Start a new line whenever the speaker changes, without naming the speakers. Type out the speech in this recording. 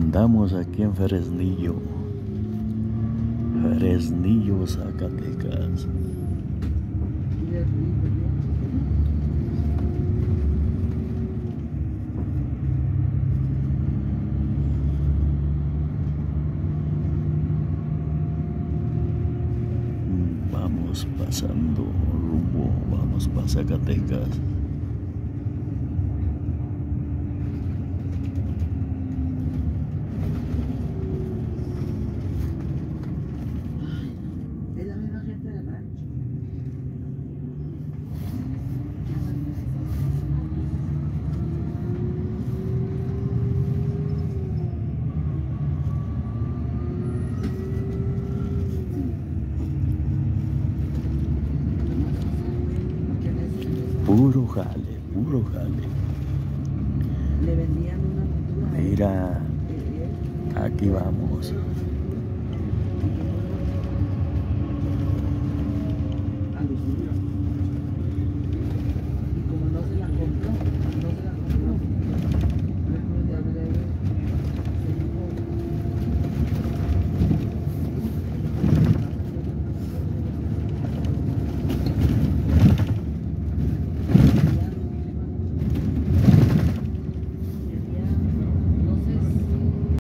Andamos aquí en Fresnillo. Fresnillo, Zacatecas. Vamos pasando rumbo, vamos para Zacatecas. Puro jale, puro jale.
Le vendían una.
Mira, aquí vamos.